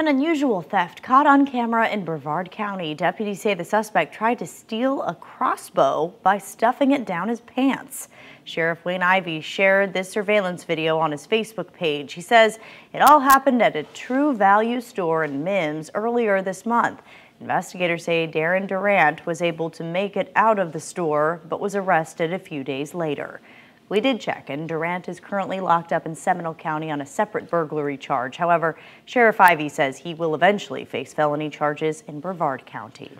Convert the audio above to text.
An unusual theft caught on camera in Brevard County. Deputies say the suspect tried to steal a crossbow by stuffing it down his pants. Sheriff Wayne Ivey shared this surveillance video on his Facebook page. He says it all happened at a True Value store in Mims earlier this month. Investigators say Darren Durant was able to make it out of the store but was arrested a few days later. We did check, and Durant is currently locked up in Seminole County on a separate burglary charge. However, Sheriff Ivey says he will eventually face felony charges in Brevard County.